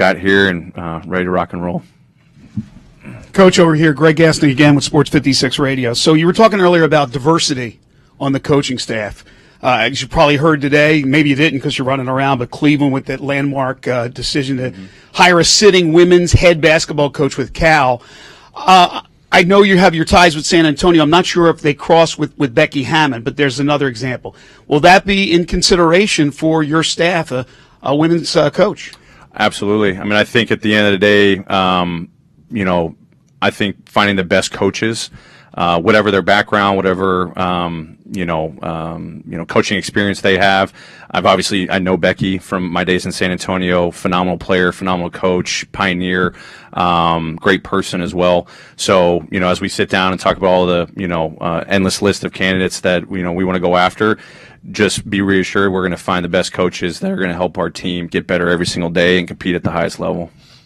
got here and uh, ready to rock and roll. Coach over here, Greg Gaston again with Sports 56 Radio. So you were talking earlier about diversity on the coaching staff. Uh, as you probably heard today, maybe you didn't because you're running around, but Cleveland with that landmark uh, decision to mm-hmm. hire a sitting women's head basketball coach with Cal. Uh, I know you have your ties with San Antonio. I'm not sure if they cross with, with Becky Hammon, but there's another example. Will that be in consideration for your staff, a, a women's uh, coach? Absolutely. I mean, I think at the end of the day, um, you know, I think finding the best coaches, uh, whatever their background, whatever um, you know, um, you know, coaching experience they have. I've obviously I know Becky from my days in San Antonio. Phenomenal player, phenomenal coach, pioneer, um, great person as well. So you know, as we sit down and talk about all the you know uh, endless list of candidates that you know we want to go after, just be reassured we're going to find the best coaches that are going to help our team get better every single day and compete at the highest level.